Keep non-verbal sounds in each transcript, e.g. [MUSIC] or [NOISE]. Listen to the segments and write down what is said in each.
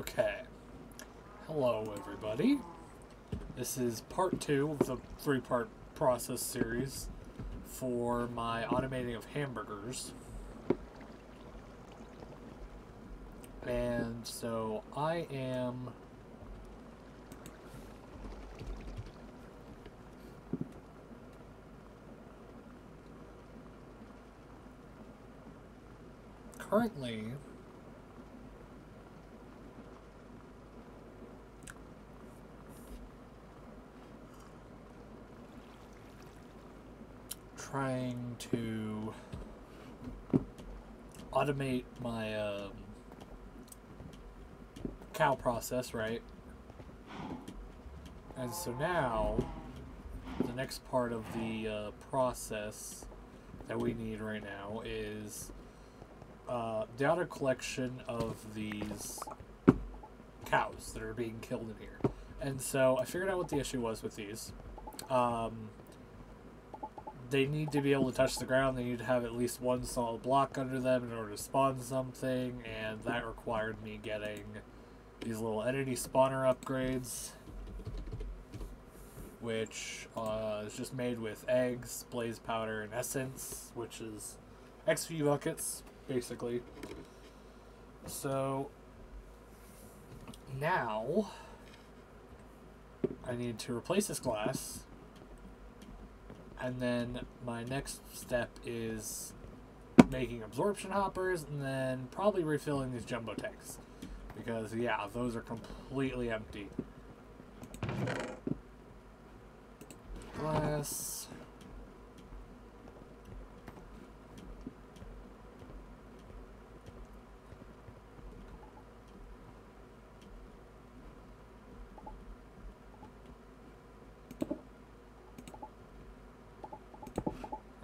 Okay. Hello, everybody. This is part two of the three part process series for my automating of hamburgers. And so I am. Currently trying to automate my um, cow process, right? And so now, the next part of the uh, process that we need right now is uh, data collection of these cows that are being killed in here. And so I figured out what the issue was with these. Um, they need to be able to touch the ground. They need to have at least one solid block under them in order to spawn something, and that required me getting these little entity spawner upgrades, which uh, is just made with eggs, blaze powder, and essence, which is XP buckets, basically. So now I need to replace this glass and then my next step is making absorption hoppers and then probably refilling these jumbo tanks. Because yeah those are completely empty. Glass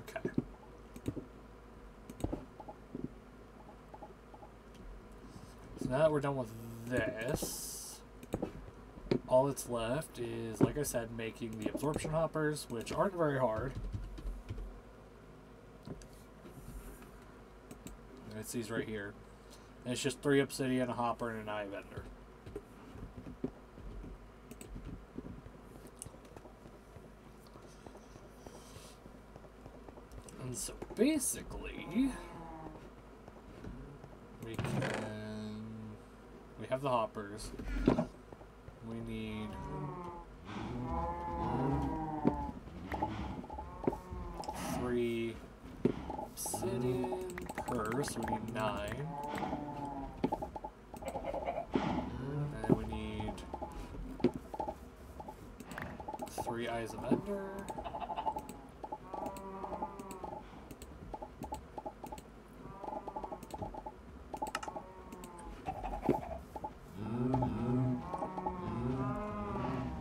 Okay. So now that we're done with this, all that's left is, like I said, making the absorption hoppers, which aren't very hard. It's these right here. And it's just three obsidian, a hopper, and an eye of ender. And so basically, we can. We have the hoppers. We need. Three obsidian per, so we need nine. And we need three eyes of ender.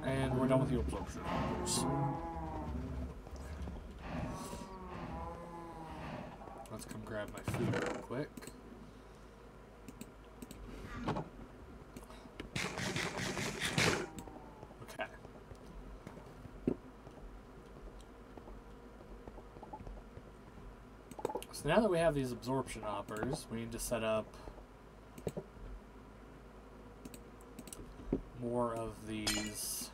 And we're done with the absorption hoppers. Let's come grab my food real quick. Okay. So now that we have these absorption hoppers, we need to set up more of these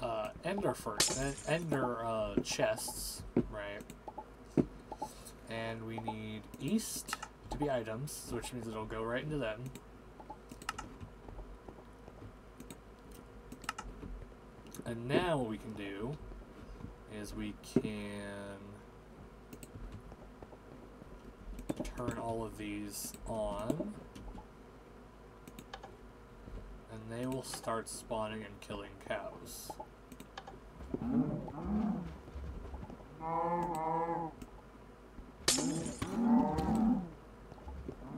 uh, ender first, ender uh, chests, right? And we need east to be items, which means it'll go right into them. And now what we can do is we can turn all of these on and they will start spawning and killing cows.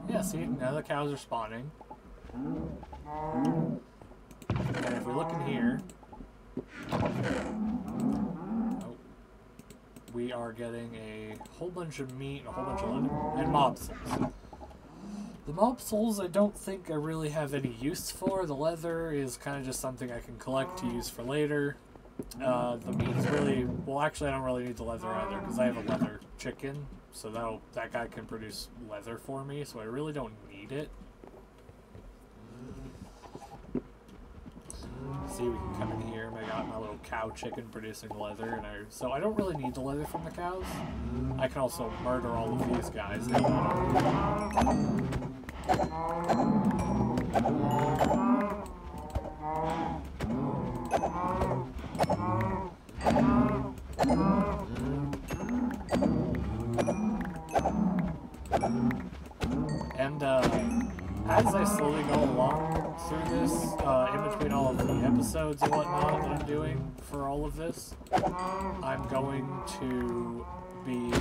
Yeah, see, now the cows are spawning. And if we look in here, we are getting a whole bunch of meat, a whole bunch of leather, and mob souls. The mob souls I don't think I really have any use for. The leather is kind of just something I can collect to use for later. Uh, the meat's really well. Actually, I don't really need the leather either because I have a leather chicken, so that that guy can produce leather for me. So I really don't need it. See, we can come in here. I got my little cow chicken producing leather, and I so I don't really need the leather from the cows. I can also murder all of these guys. And uh, as I slowly go along through this, uh, in between all of the episodes and whatnot that I'm doing for all of this, I'm going to be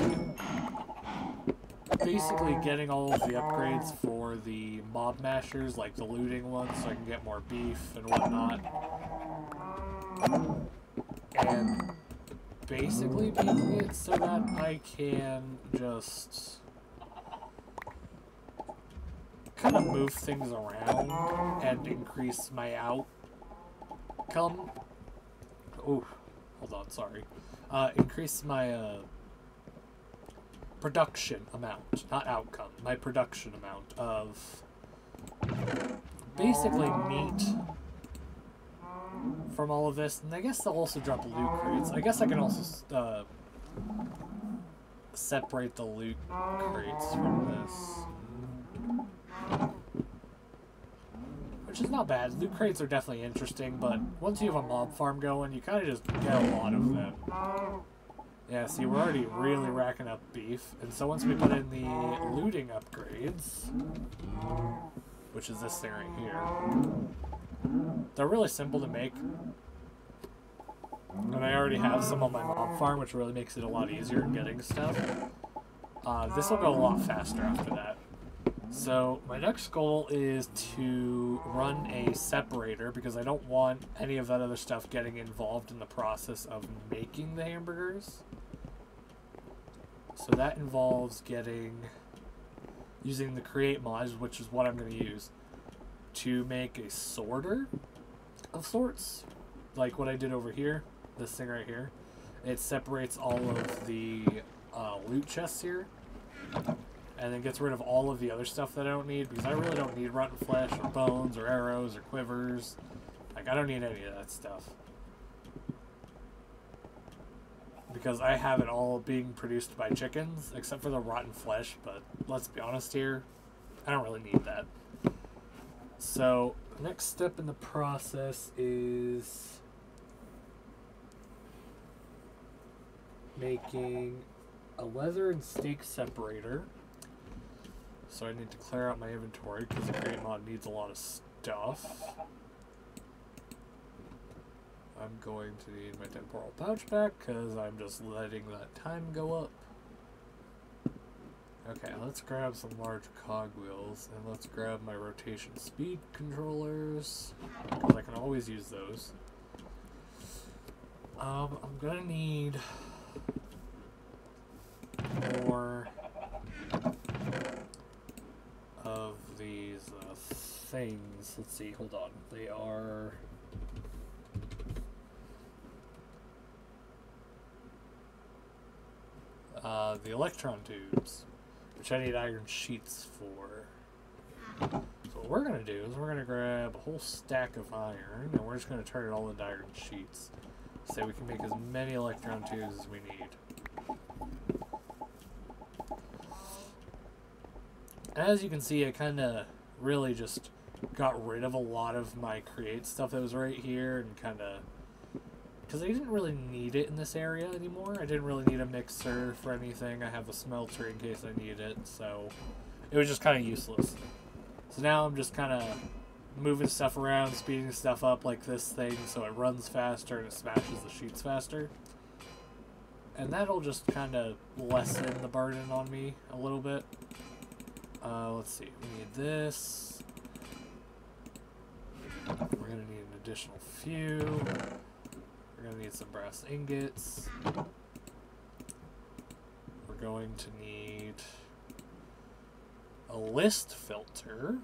basically getting all of the upgrades for the mob mashers, like the looting ones, so I can get more beef and whatnot. And basically making it so that I can just kind of move things around and increase my outcome. Oh, hold on, sorry. Uh, increase my uh, production amount, not outcome, my production amount of basically meat from all of this. And I guess they'll also drop loot crates. I guess I can also uh, separate the loot crates from this. Which is not bad. Loot crates are definitely interesting, but once you have a mob farm going, you kind of just get a lot of them. Yeah, see, we're already really racking up beef. And so once we put in the looting upgrades, which is this thing right here, they're really simple to make. And I already have some on my mob farm, which really makes it a lot easier getting stuff. Uh, this will go a lot faster after that. So my next goal is to run a separator because I don't want any of that other stuff getting involved in the process of making the hamburgers. So that involves getting using the create mods, which is what I'm going to use to make a sorter of sorts, like what I did over here, this thing right here. It separates all of the uh, loot chests here, and then gets rid of all of the other stuff that I don't need, because I really don't need rotten flesh, or bones, or arrows, or quivers. Like, I don't need any of that stuff. Because I have it all being produced by chickens, except for the rotten flesh, but let's be honest here, I don't really need that. So, next step in the process is making a leather and steak separator. So I need to clear out my inventory because the create mod needs a lot of stuff. I'm going to need my temporal pouch back because I'm just letting that time go up. Okay, let's grab some large cogwheels and let's grab my rotation speed controllers because I can always use those. Um, I'm gonna need more of these uh, things. Let's see, hold on. They are. Uh, the electron tubes, which I need iron sheets for. So what we're going to do is we're going to grab a whole stack of iron, and we're just going to turn it all into iron sheets. So we can make as many electron tubes as we need. As you can see, I kind of really just got rid of a lot of my create stuff that was right here and kind of because I didn't really need it in this area anymore. I didn't really need a mixer for anything. I have a smelter in case I need it, so it was just kind of useless. So now I'm just kind of moving stuff around, speeding stuff up like this thing so it runs faster and it smashes the sheets faster. And that'll just kind of lessen the burden on me a little bit. Uh, let's see, we need this. We're gonna need an additional few. We're gonna need some brass ingots. We're going to need a list filter.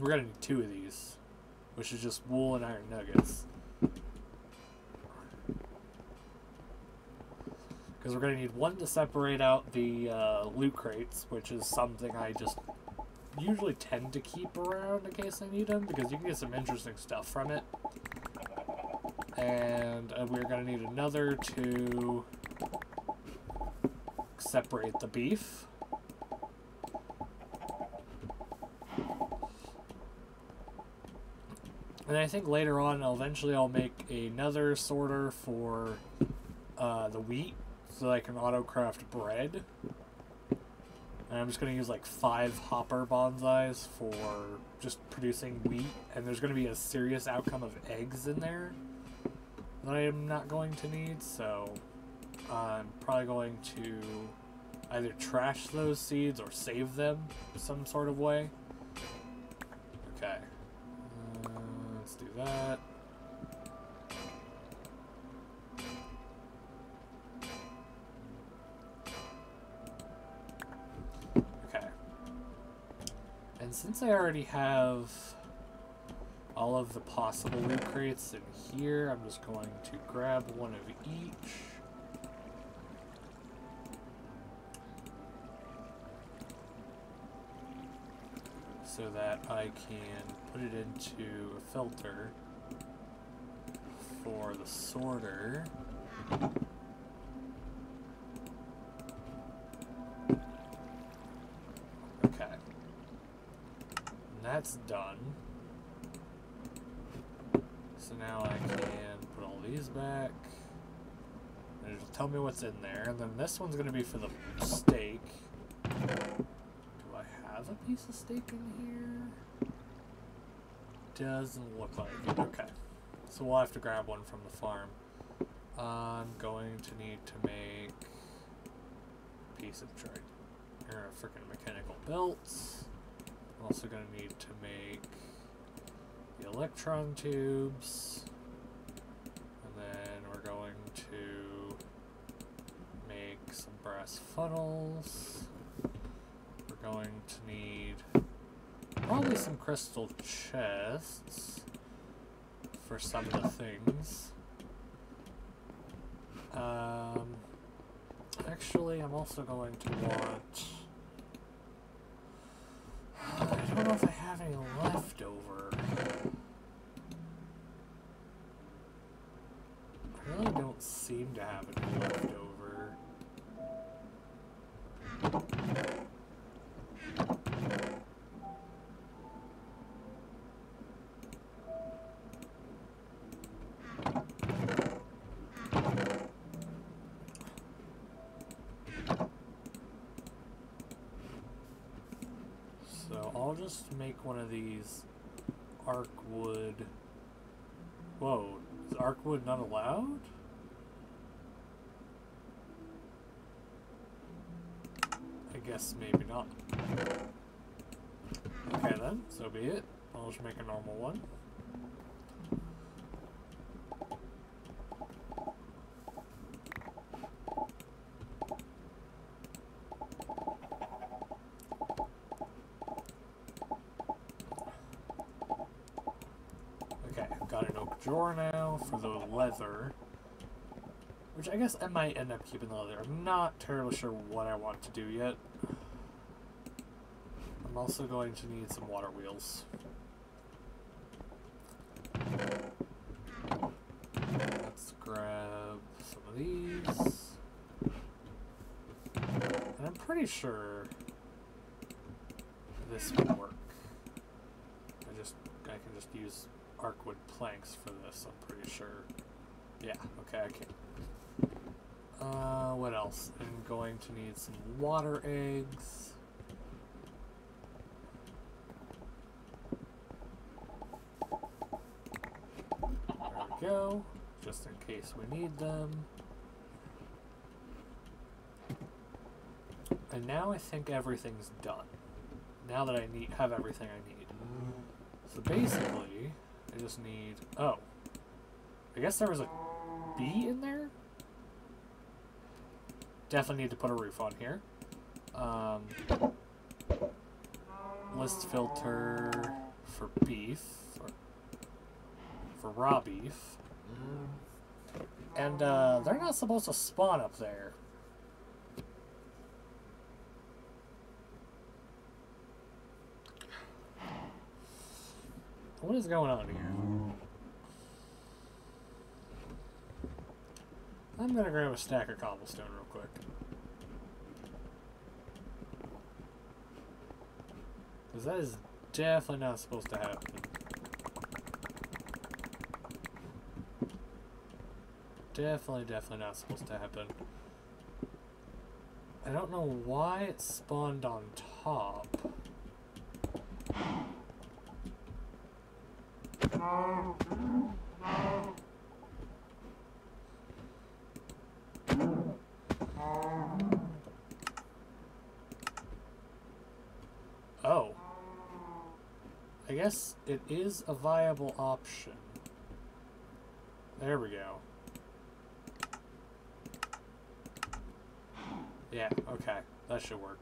We're gonna need two of these, which is just wool and iron nuggets. Because we're gonna need one to separate out the uh, loot crates, which is something I just usually tend to keep around in case I need them, because you can get some interesting stuff from it. And uh, we're going to need another to separate the beef. And I think later on, eventually I'll make another sorter for uh, the wheat, so I can auto-craft bread. And I'm just going to use like five hopper bonsais for just producing wheat, and there's going to be a serious outcome of eggs in there that I am not going to need, so I'm probably going to either trash those seeds or save them some sort of way. Okay. Uh, let's do that. And since I already have all of the possible loot crates in here, I'm just going to grab one of each. so that I can put it into a filter for the sorter. That's done. So now I can put all these back. It'll tell me what's in there. And then this one's going to be for the steak Do I have a piece of steak in here? Doesn't look like it. Okay. So we'll have to grab one from the farm. I'm going to need to make a piece of trade or a freaking mechanical belts. I'm also going to need to make the electron tubes. And then we're going to make some brass funnels We're going to need probably some crystal chests for some of the things. Um, actually, I'm also going to want... I don't know if I left over. I really don't seem to have any left over. I'll just make one of these arc wood. Whoa, is archwood not allowed? I guess maybe not. Okay then, so be it. I'll just make a normal one. Drawer now for the leather. Which I guess I might end up keeping the leather. I'm not terribly sure what I want to do yet. I'm also going to need some water wheels. Let's grab some of these. And I'm pretty sure this will work. I just I can just use archwood planks for this, I'm pretty sure. Yeah, okay, I can. Uh, what else? I'm going to need some water eggs. There we go, just in case we need them. And now I think everything's done. Now that I need have everything I need. So basically, I just need... Oh. I guess there was a bee in there? Definitely need to put a roof on here. Um, list filter for beef. For, for raw beef. And uh, they're not supposed to spawn up there. What is going on here? I'm gonna grab a stack of cobblestone real quick. Because that is definitely not supposed to happen. Definitely, definitely not supposed to happen. I don't know why it spawned on top. Oh. I guess it is a viable option. There we go. Yeah, okay. That should work.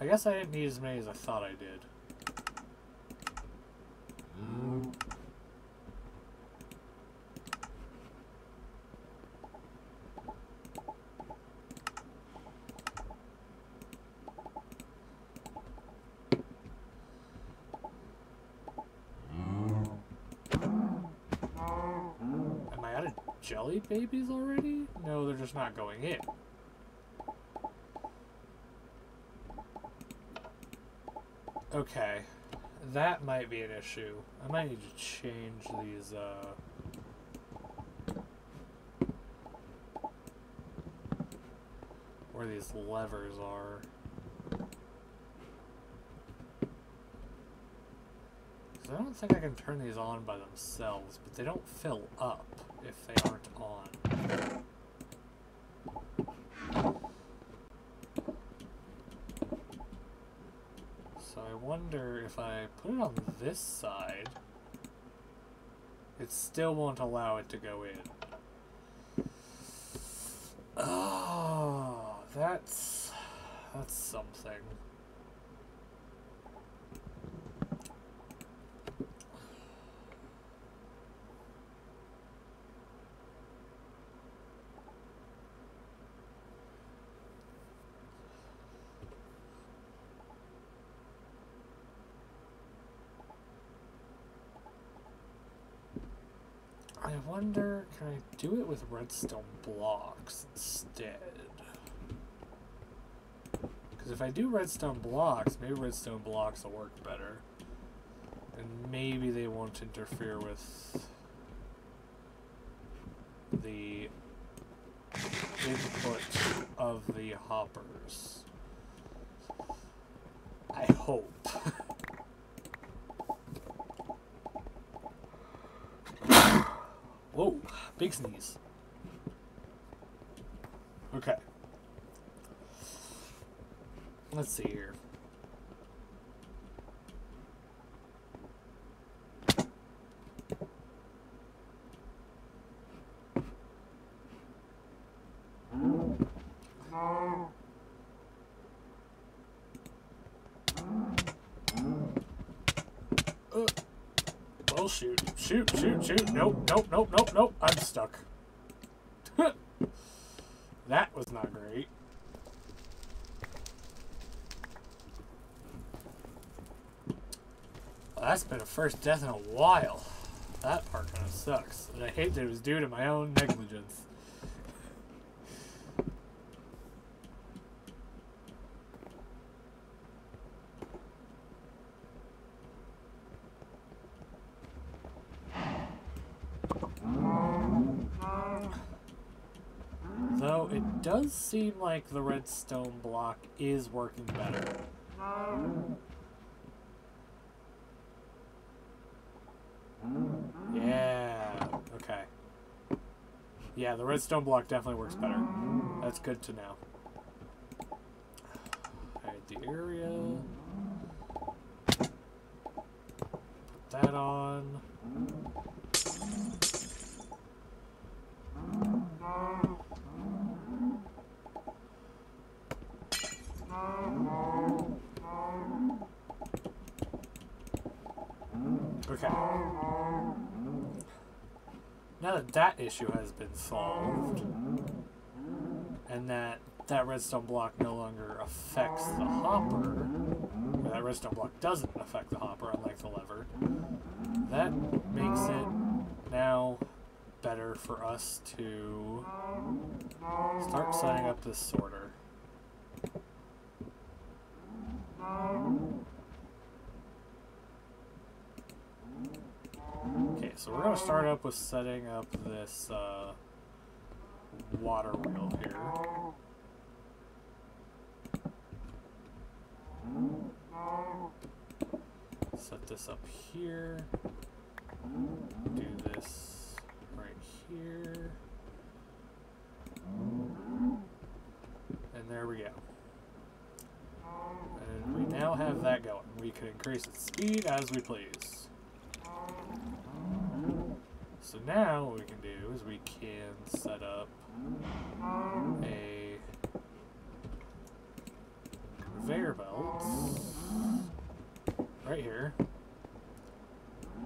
I guess I didn't need as many as I thought I did. Am I out of jelly babies already? No, they're just not going in. Okay, that might be an issue. I might need to change these, uh... Where these levers are. 'Cause I don't think I can turn these on by themselves, but they don't fill up if they aren't on. So I wonder if I put it on this side, it still won't allow it to go in. Oh, that's that's something. I wonder, can I do it with redstone blocks instead? Because if I do redstone blocks, maybe redstone blocks will work better. And maybe they won't interfere with the input of the hoppers. I hope. Whoa, big sneeze. Okay. Let's see here. Well, shoot, shoot, shoot, shoot. Nope, nope, nope, nope, nope. I'm stuck. [LAUGHS] that was not great. Well, that's been a first death in a while. That part kind of sucks. And I hate that it was due to my own negligence. Though it does seem like the redstone block is working better. Yeah, okay. Yeah, the redstone block definitely works better. That's good to know. Alright, the area. Put that on. Okay. Now that issue has been solved, and that that redstone block no longer affects the hopper, that redstone block doesn't affect the hopper, unlike the lever. That makes it now better for us to start setting up this sorter. Okay, so we're going to start up with setting up this uh, water wheel here. Set this up here. Do this right here. And there we go. And we now have that going. We can increase its speed as we please. So now what we can do is we can set up a conveyor belt right here.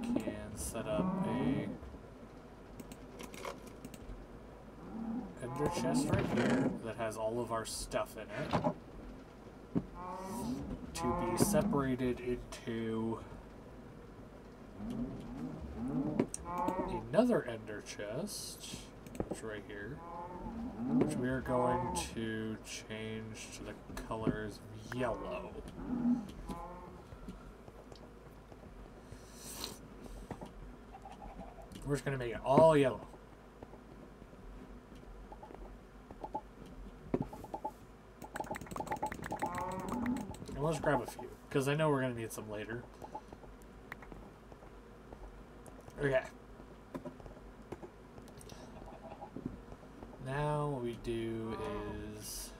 Can set up a ender chest right here that has all of our stuff in it to be separated into another ender chest, which right here, which we are going to change to the colors yellow. We're just going to make it all yellow. And let's grab a few, because I know we're going to need some later. Okay. Now what we do is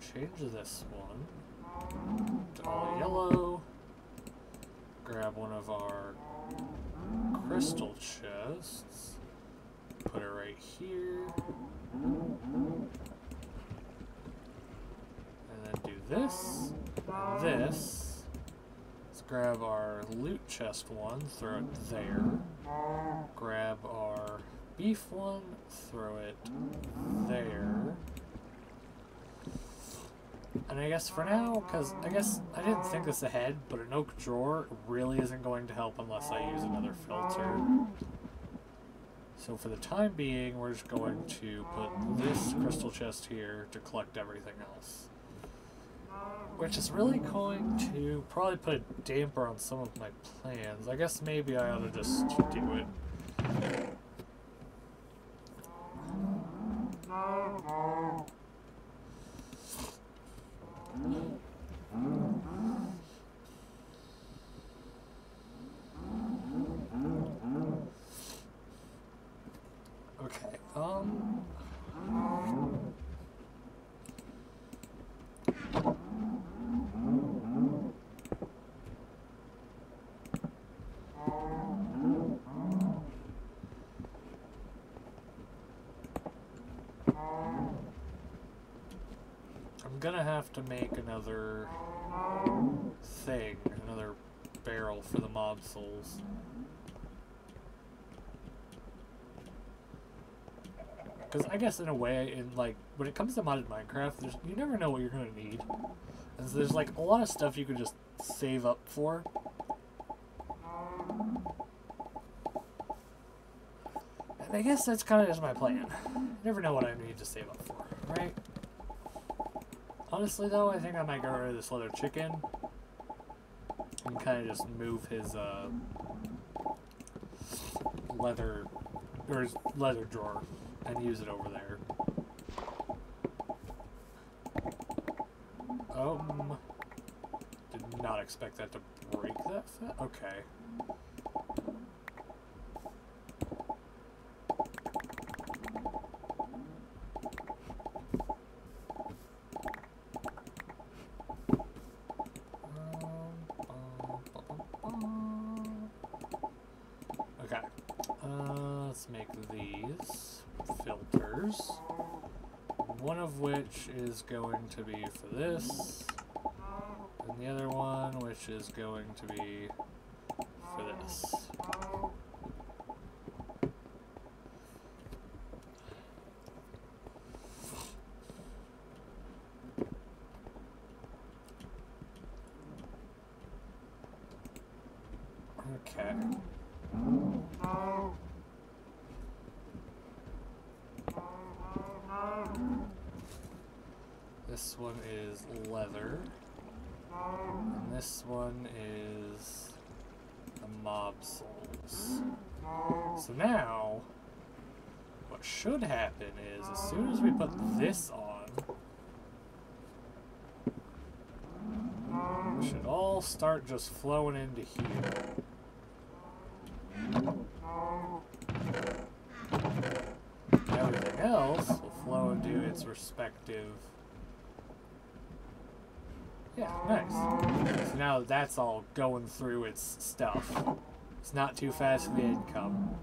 change this one to all yellow. Grab one of our crystal chests. Put it right here. And then do this, this. Let's grab our loot chest one, throw it there. Grab our beef one, throw it there. And I guess for now, because I guess I didn't think this ahead, but an oak drawer really isn't going to help unless I use another filter. So for the time being, we're just going to put this crystal chest here to collect everything else. Which is really going to probably put a damper on some of my plans. I guess maybe I ought to just do it. Okay, um... I'm gonna have to make another thing, another barrel for the mob souls. Because I guess in a way, in like when it comes to modded Minecraft, you never know what you're gonna need, and so there's like a lot of stuff you can just save up for. And I guess that's kind of just my plan. You never know what I need to save up for, right? Honestly, though, I think I might get rid of this leather chicken and kind of just move his uh, leather or his leather drawer and use it over there. Um, did not expect that to break that. Okay. Okay. Uh, let's make these filters. One of which is going to be for this, and the other one which is going to be for this. this one is leather. And this one is the mob souls. So now, what should happen is as soon as we put this on, it should all start just flowing into here. Everything else will flow into its respective. Yeah, nice. So now that's all going through its stuff. It's not too fast for the income,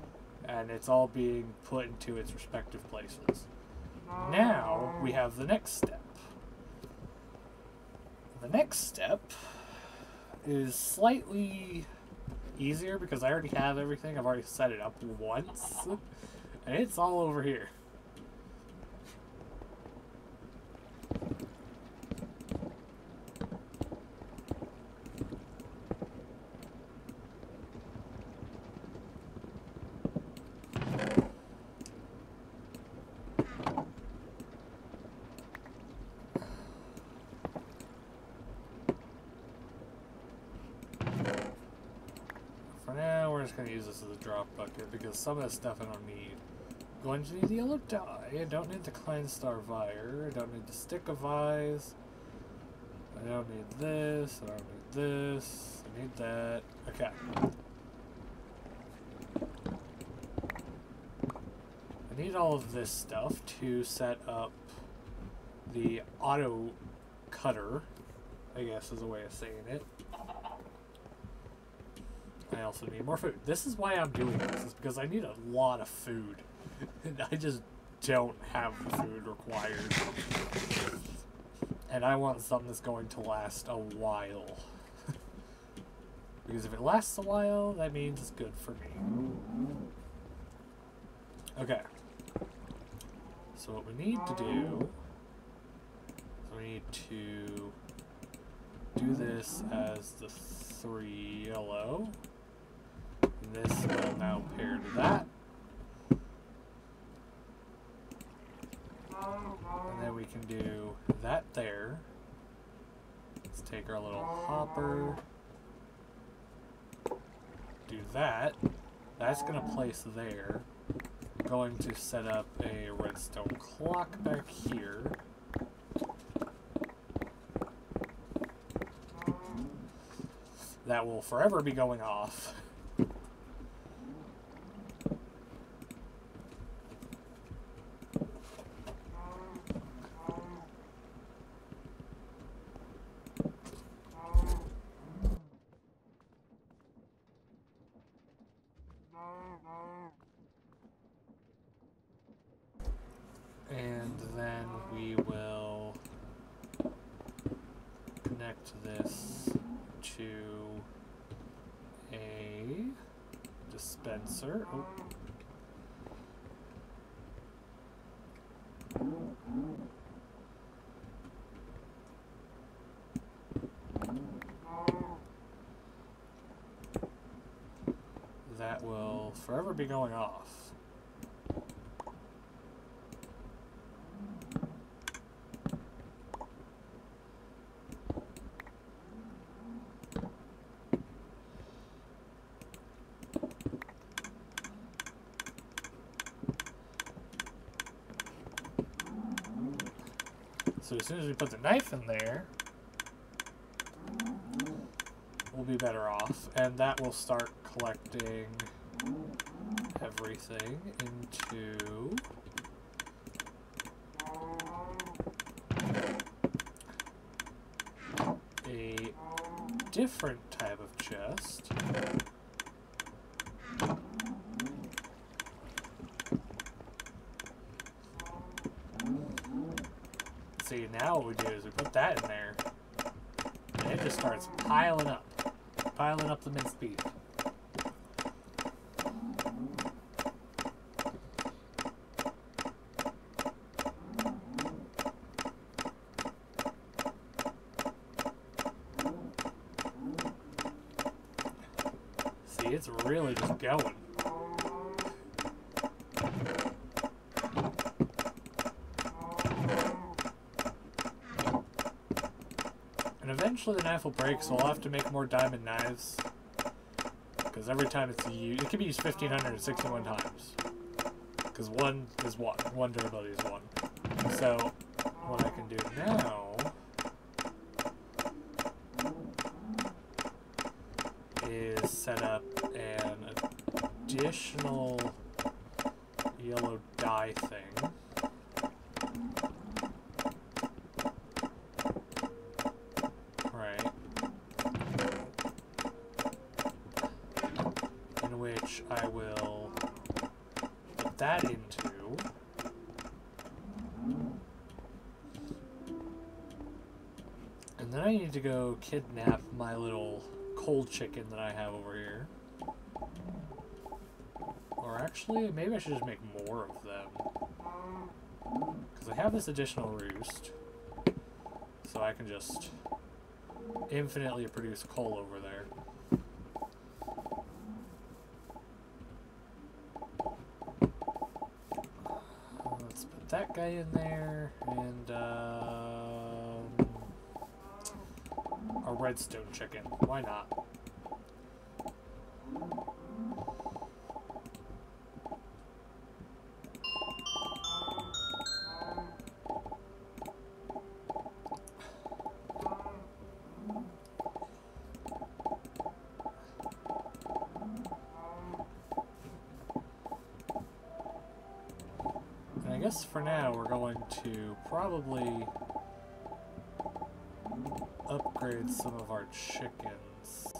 and it's all being put into its respective places. Now we have the next step. The next step is slightly easier because I already have everything. I've already set it up once. And it's all over here. For now, we're just going to use this as because some of the stuff I don't need. Going to need the yellow dye. I don't need the Klein Star Vier. I don't need the Stick of Eyes. I don't need this. I don't need this. I need that. Okay. I need all of this stuff to set up the auto cutter, I guess is a way of saying it. I also need more food. This is why I'm doing this, is because I need a lot of food. And I just don't have the food required. And I want something that's going to last a while. [LAUGHS] because if it lasts a while, that means it's good for me. Okay. So what we need to do is we need to do this as the three yellow. And this will now pair to that. And then we can do that there. Let's take our little hopper. Do that. That's going to place there. I'm Going to set up a redstone clock back here. That will forever be going off. [LAUGHS] And then we will connect this to a dispenser. Oh. That will forever be going off. So as soon as we put the knife in there, we'll be better off. And that will start collecting everything into a different type of chest. See, now what we do is we put that in there, and it just starts piling up, piling up the minced beef. See, it's going. eventually the knife will break, so I'll have to make more diamond knives. Because every time it's used, it can be used 1,561 times. Because one is one. One durability is one. So, what I can do now is set up additional yellow dye thing. Right. In which I will put that into And then I need to go kidnap my little coal chicken that I have over here. Actually, maybe I should just make more of them. Because I have this additional roost. So I can just infinitely produce coal over there. Let's put that guy in there, and um, a redstone chicken. Why not? Guess for now we're going to probably upgrade some of our chickens.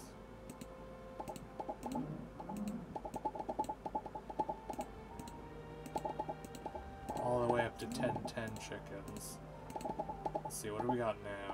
All the way up to 10 10 chickens. Let's see, what do we got now?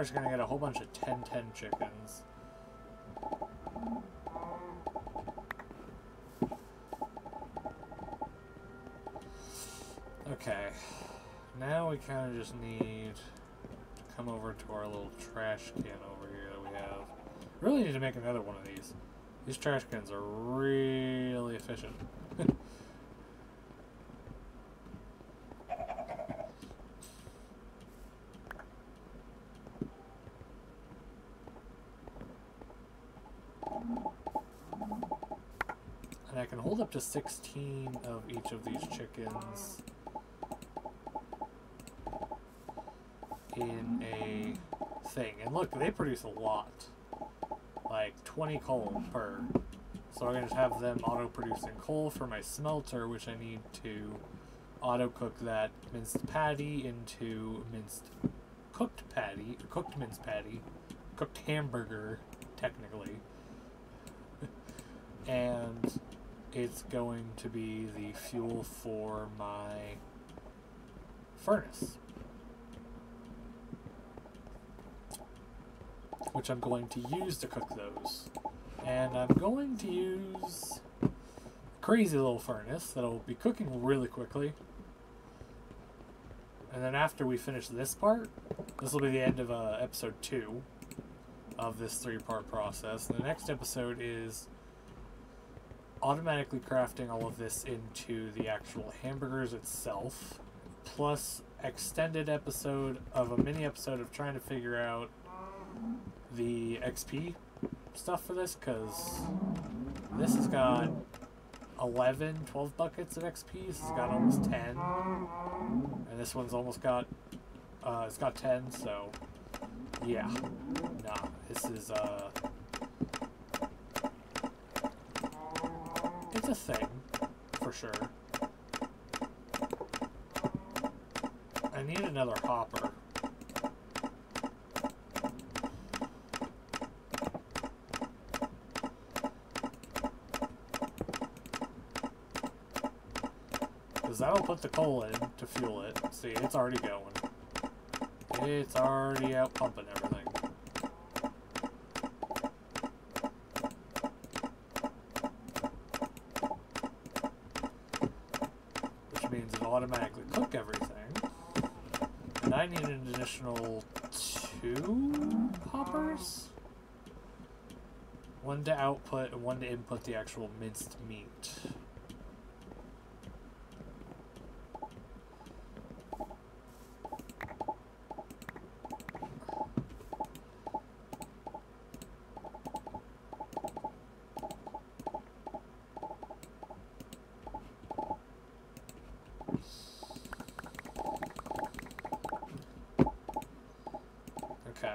We're just gonna get a whole bunch of 10-10 chickens. Okay. Now we kind of just need to come over to our little trash can over here that we have. Really need to make another one of these. These trash cans are really efficient. And I can hold up to 16 of each of these chickens in a thing. And look, they produce a lot. Like 20 coal per. So I'm going to have them auto-producing coal for my smelter, which I need to auto-cook that minced patty into minced cooked patty, cooked minced patty, cooked hamburger, technically. [LAUGHS] and it's going to be the fuel for my furnace. Which I'm going to use to cook those. And I'm going to use a crazy little furnace that'll be cooking really quickly. And then after we finish this part, this will be the end of uh, episode 2 of this three-part process. The next episode is automatically crafting all of this into the actual hamburgers itself, plus extended episode of a mini episode of trying to figure out the XP stuff for this, because this has got 11, 12 buckets of XP. This has got almost 10. And this one's almost got, uh, it's got 10, so yeah. Nah, this is, uh, It's a thing, for sure. I need another hopper. Because that'll put the coal in to fuel it. See, it's already going. It's already out pumping everything. Additional two hoppers? One to output and one to input the actual minced meat. Okay.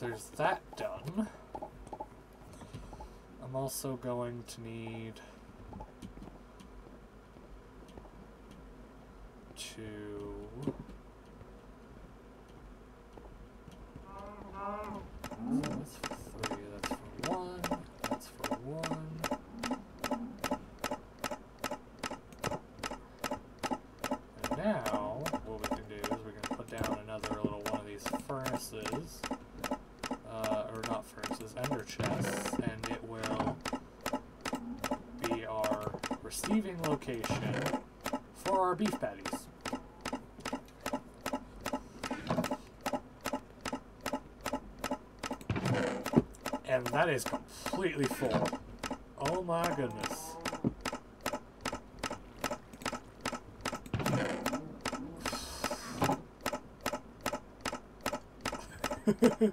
There's that done. I'm also going to need to So that's for three, that's for one, that's for one. And now, what we can do is we can put down another little one of these furnaces, uh, or not furnaces, ender chests, and it will be our receiving location for our beef patties. And that is completely full. Oh my goodness. [LAUGHS]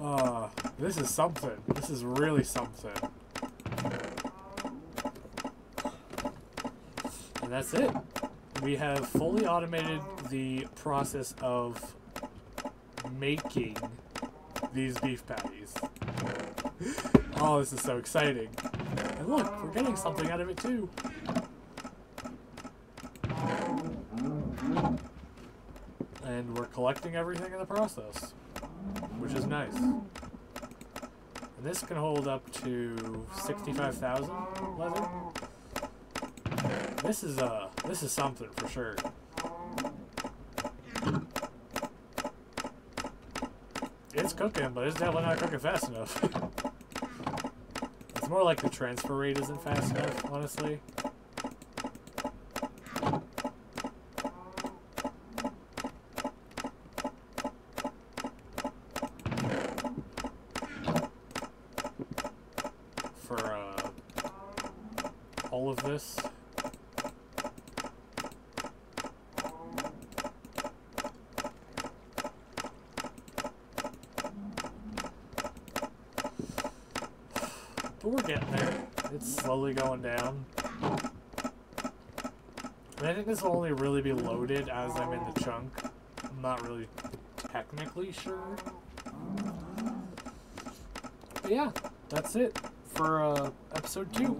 uh, this is something. This is really something. And that's it. We have fully automated the process of making these beef patties. Oh, this is so exciting. And look, we're getting something out of it too. And we're collecting everything in the process, which is nice. And this can hold up to 65,000 leather. This is uh this is something for sure. It's cooking, but it's definitely not cooking fast enough. [LAUGHS] it's more like the transfer rate isn't fast enough, honestly. For uh, all of this. But we're getting there. It's slowly going down. And I think this will only really be loaded as I'm in the chunk. I'm not really technically sure. But yeah, that's it for uh, episode two.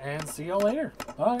And see y'all later. Bye.